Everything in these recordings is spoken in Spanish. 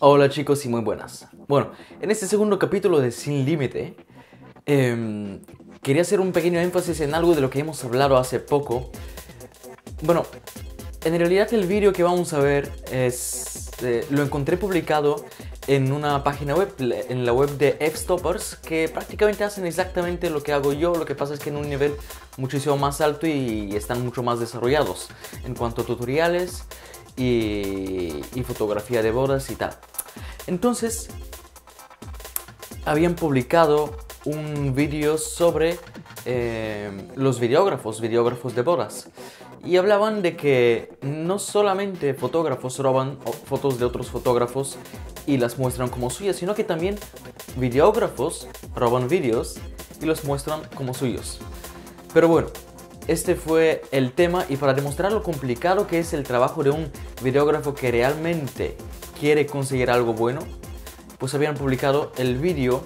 Hola chicos y muy buenas. Bueno, en este segundo capítulo de Sin Límite, em, quería hacer un pequeño énfasis en algo de lo que hemos hablado hace poco. Bueno, en realidad el vídeo que vamos a ver es, eh, lo encontré publicado en una página web, en la web de F-Stoppers, que prácticamente hacen exactamente lo que hago yo, lo que pasa es que en un nivel muchísimo más alto y están mucho más desarrollados en cuanto a tutoriales y, fotografía de bodas y tal. Entonces, habían publicado un vídeo sobre eh, los videógrafos, videógrafos de bodas. Y hablaban de que no solamente fotógrafos roban fotos de otros fotógrafos y las muestran como suyas, sino que también videógrafos roban vídeos y los muestran como suyos. Pero bueno, este fue el tema y para demostrar lo complicado que es el trabajo de un videógrafo que realmente quiere conseguir algo bueno, pues habían publicado el vídeo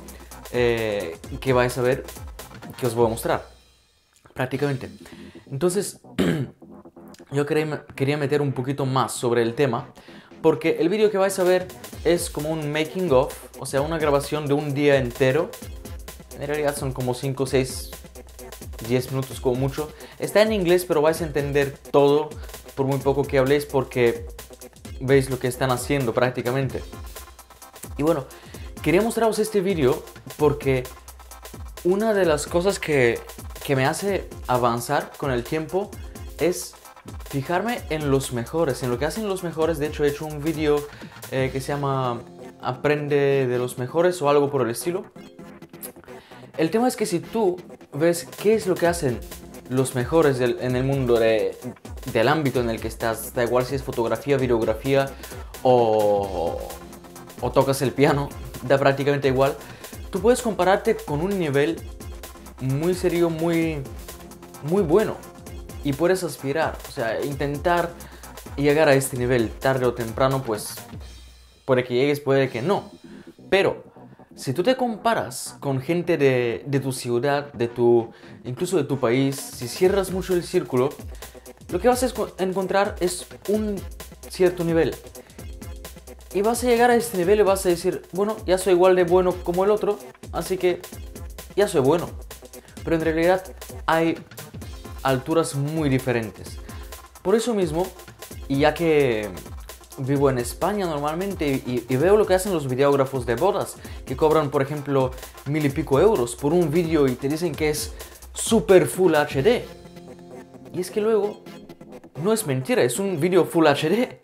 eh, que vais a ver que os voy a mostrar. Prácticamente. Entonces, yo quería, meter un poquito más sobre el tema porque el vídeo que vais a ver es como un making of, o sea, una grabación de un día entero. En realidad son como 5, 6, 10 minutos como mucho. Está en inglés, pero vais a entender todo por muy poco que habléis porque veis lo que están haciendo prácticamente. Y bueno, quería mostraros este vídeo porque una de las cosas que, que me hace avanzar con el tiempo es fijarme en los mejores, en lo que hacen los mejores. De hecho, he hecho un vídeo eh, que se llama Aprende de los mejores o algo por el estilo. El tema es que si tú ves qué es lo que hacen los mejores en el mundo del ámbito en el que estás, da igual si es fotografía, videografía o, o tocas el piano, da prácticamente igual, tú puedes compararte con un nivel muy serio, muy, muy bueno y puedes aspirar, o sea, intentar llegar a este nivel tarde o temprano, pues puede que llegues, puede que no. Pero si tú te comparas con gente de, de, tu ciudad, de tu, incluso de tu país, si cierras mucho el círculo, lo que vas a encontrar es un cierto nivel. Y vas a llegar a este nivel y vas a decir, bueno, ya soy igual de bueno como el otro, así que ya soy bueno. Pero en realidad hay alturas muy diferentes. Por eso mismo, y ya que vivo en España normalmente y, veo lo que hacen los videógrafos de bodas, que cobran por ejemplo mil y pico euros por un vídeo y te dicen que es super full HD. Y es que luego no es mentira, es un vídeo full HD,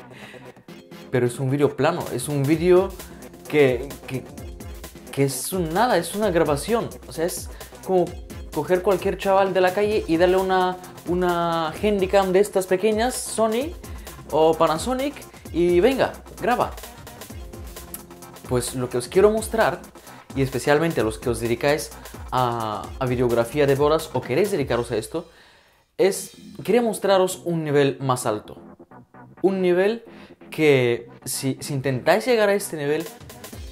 pero es un vídeo plano, es un vídeo que, que, que es un nada, es una grabación, o sea, es como coger cualquier chaval de la calle y darle una, una Handycam de estas pequeñas, Sony o Panasonic, y venga, graba. Pues lo que os quiero mostrar, y especialmente a los que os dedicáis a, a videografía de bodas o queréis dedicaros a esto, es, quería mostraros un nivel más alto. Un nivel que si, intentáis llegar a este nivel,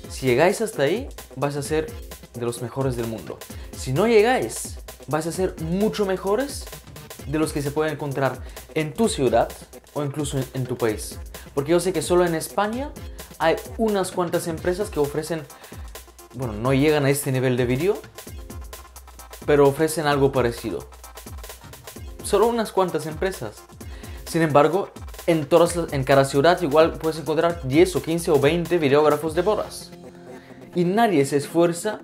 si llegáis hasta ahí, vais a ser de los mejores del mundo. Si no llegáis, vais a ser mucho mejores de los que se pueden encontrar en tu ciudad o incluso en, tu país. Porque yo sé que solo en España hay unas cuantas empresas que ofrecen, bueno, no llegan a este nivel de vídeo, pero ofrecen algo parecido. Solo unas cuantas empresas. Sin embargo, en, todas, en cada ciudad igual puedes encontrar 10 o 15 o 20 videógrafos de bodas. Y nadie se esfuerza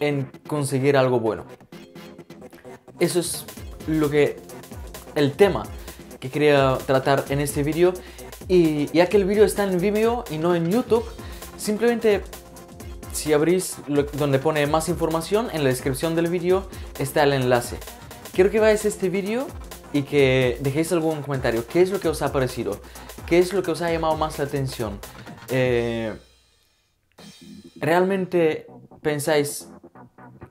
en conseguir algo bueno. Eso es lo que el tema que quería tratar en este vídeo y ya que el vídeo está en Vimeo y no en YouTube, simplemente si abrís donde pone más información en la descripción del vídeo está el enlace. Quiero que veáis este vídeo y que dejéis algún comentario. ¿Qué es lo que os ha parecido? ¿Qué es lo que os ha llamado más la atención? Eh, ¿Realmente pensáis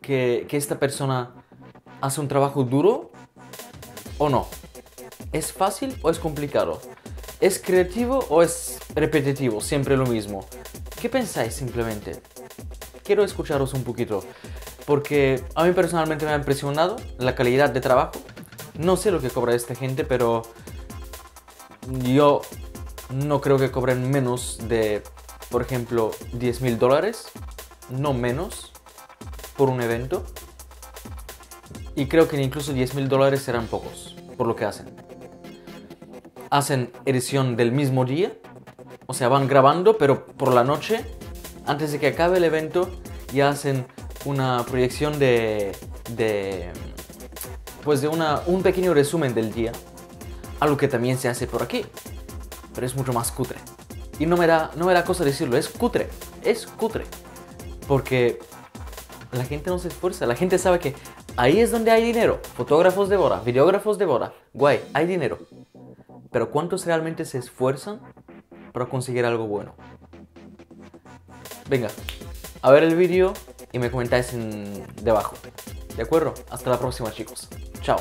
que, esta persona hace un trabajo duro o no? ¿Es fácil o es complicado? ¿Es creativo o es repetitivo? Siempre lo mismo. ¿Qué pensáis simplemente? Quiero escucharos un poquito. Porque a mí personalmente me ha impresionado la calidad de trabajo. No sé lo que cobra esta gente, pero yo no creo que cobren menos de por ejemplo, 10 mil dólares, no menos, por un evento. Y creo que incluso 10 mil dólares serán pocos por lo que hacen. Hacen edición del mismo día, o sea, van grabando, pero por la noche, antes de que acabe el evento, ya hacen una proyección de, de pues de una, un pequeño resumen del día. Algo que también se hace por aquí, pero es mucho más cutre. Y no me da, no me da cosa decirlo, es cutre, es cutre. Porque la gente no se esfuerza, la gente sabe que ahí es donde hay dinero. Fotógrafos de boda, videógrafos de boda, guay, hay dinero. Pero ¿cuántos realmente se esfuerzan para conseguir algo bueno? Venga, a ver el vídeo y me comentáis en debajo. ¿De acuerdo? Hasta la próxima chicos. Chao.